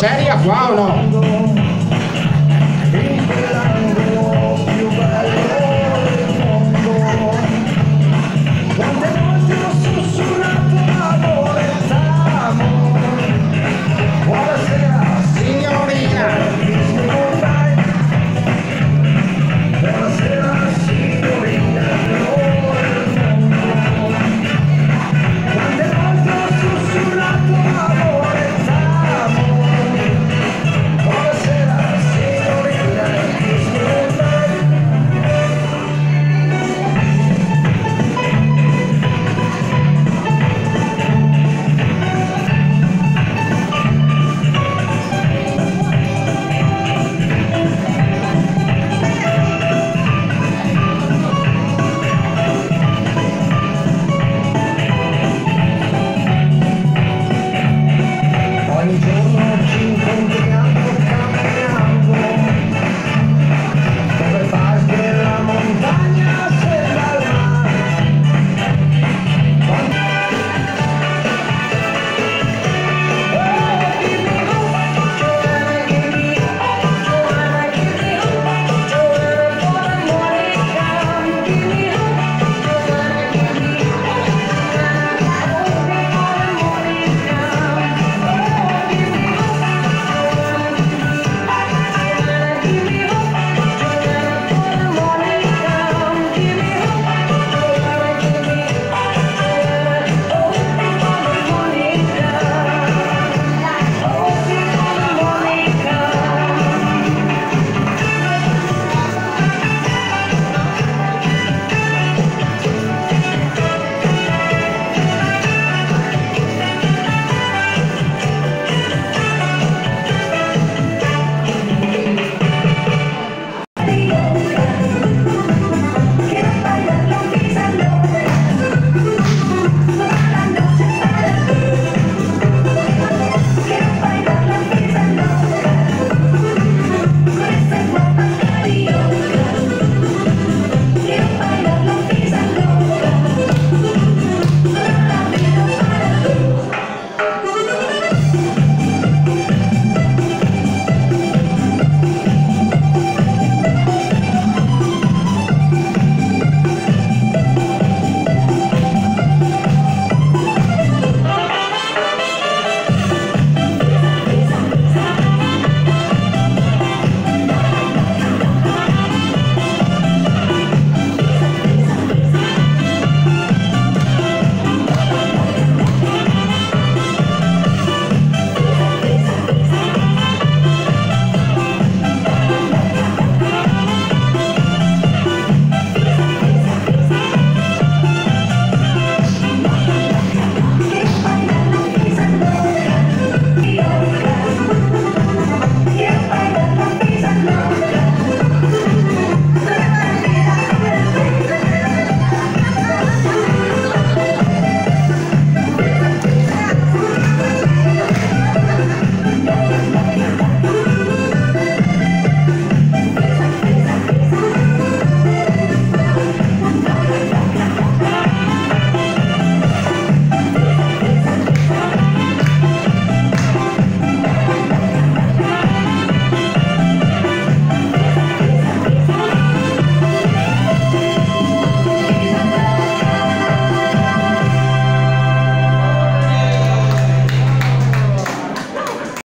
Série a qual não?